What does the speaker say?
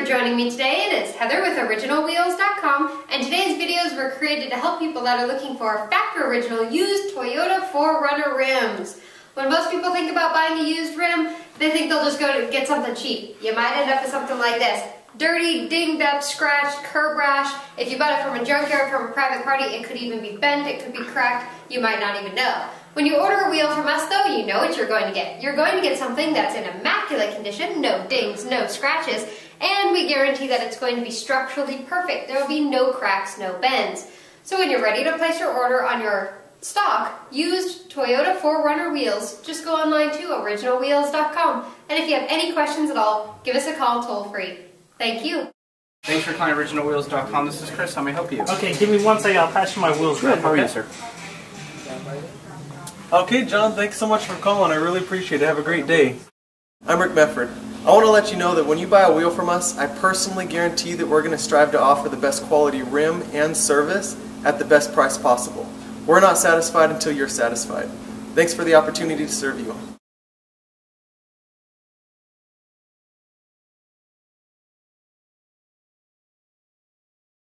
joining me today. It is Heather with OriginalWheels.com and today's videos were created to help people that are looking for factory original used Toyota 4Runner rims. When most people think about buying a used rim, they think they'll just go to get something cheap. You might end up with something like this. Dirty, dinged up, scratched, curb rash. If you bought it from a junkyard, or from a private party, it could even be bent, it could be cracked, you might not even know. When you order a wheel from us though, you know what you're going to get. You're going to get something that's in immaculate condition, no dings, no scratches, and we guarantee that it's going to be structurally perfect. There will be no cracks, no bends. So when you're ready to place your order on your stock used Toyota 4Runner wheels, just go online to originalwheels.com. And if you have any questions at all, give us a call toll free. Thank you. Thanks for calling OriginalWheels.com. This is Chris. How may I help you? Okay, give me one second. I'll patch my wheels. Good. How are you, sir? Okay, John, thanks so much for calling. I really appreciate it. Have a great day. I'm Rick Mefford. I want to let you know that when you buy a wheel from us, I personally guarantee that we're going to strive to offer the best quality rim and service at the best price possible. We're not satisfied until you're satisfied. Thanks for the opportunity to serve you.